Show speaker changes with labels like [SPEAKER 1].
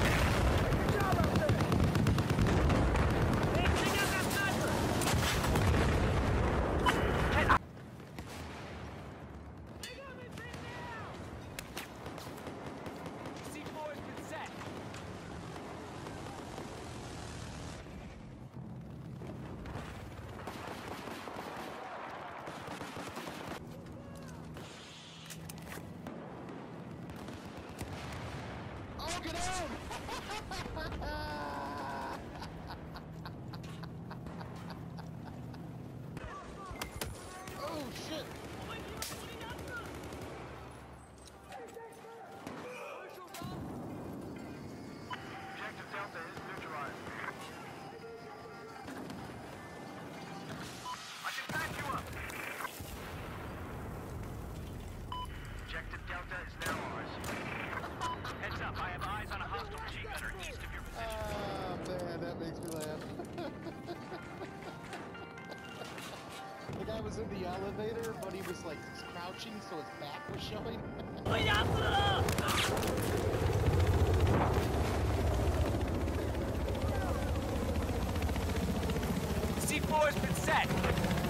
[SPEAKER 1] out. Get out! oh shit!
[SPEAKER 2] Objective Delta is neutralized. I can back you up. Objective Delta is now
[SPEAKER 1] the guy was in the elevator, but he was like crouching, so his back was showing. C4 has been set.